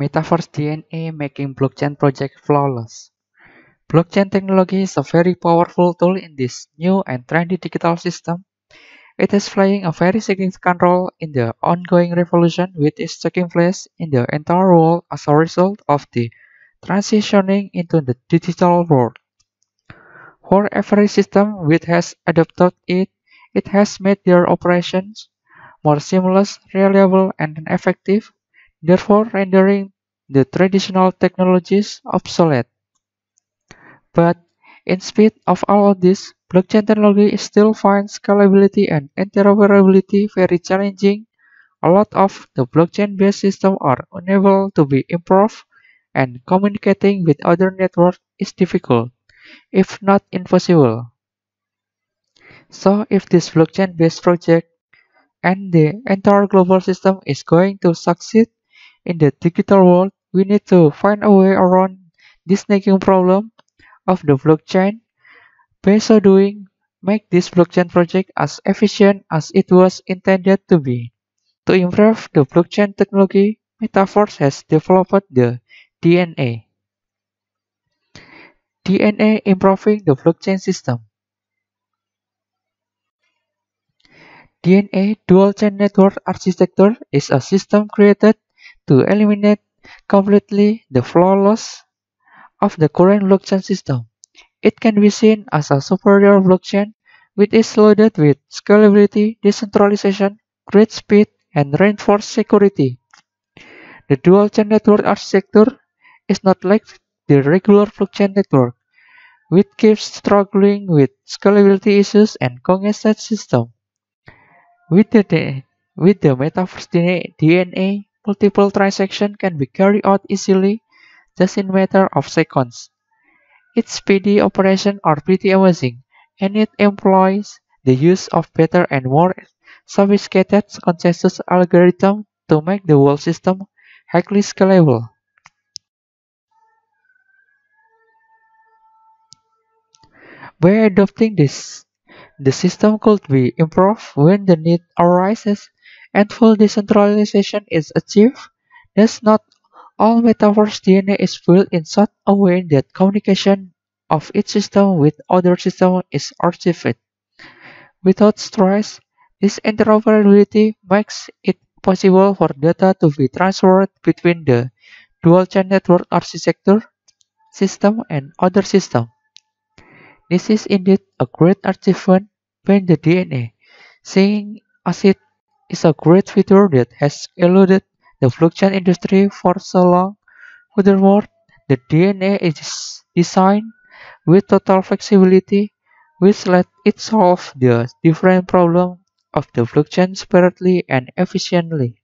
Metaverse DNA making blockchain project flawless. Blockchain technology is a very powerful tool in this new and trendy digital system. It is playing a very significant role in the ongoing revolution which is taking place in the entire world as a result of the transitioning into the digital world. For every system which has adopted it, it has made their operations more seamless, reliable, and effective therefore rendering the traditional technologies obsolete. But in spite of all of this, blockchain technology still finds scalability and interoperability very challenging. A lot of the blockchain-based systems are unable to be improved, and communicating with other networks is difficult, if not impossible. So if this blockchain-based project and the entire global system is going to succeed, in the digital world, we need to find a way around this nagging problem of the blockchain. By so doing, make this blockchain project as efficient as it was intended to be. To improve the blockchain technology, Metaverse has developed the DNA. DNA improving the blockchain system. DNA dual chain network architecture is a system created to eliminate completely the flaws of the current blockchain system. It can be seen as a superior blockchain which is loaded with scalability, decentralization, great speed, and reinforced security. The dual chain network architecture is not like the regular blockchain network, which keeps struggling with scalability issues and congested system. With the, with the metaverse DNA, Multiple transactions can be carried out easily, just in matter of seconds. Its speedy operations are pretty amazing, and it employs the use of better and more sophisticated consensus algorithms to make the whole system highly scalable. By adopting this, the system could be improved when the need arises and full decentralization is achieved, thus not all metaverse DNA is built in such a way that communication of each system with other system is archived. Without stress, this interoperability makes it possible for data to be transferred between the dual-chain network architecture system and other system. This is indeed a great achievement by the DNA, seeing as it is a great feature that has eluded the blockchain industry for so long. Furthermore, the DNA is designed with total flexibility, which let it solve the different problems of the blockchain separately and efficiently.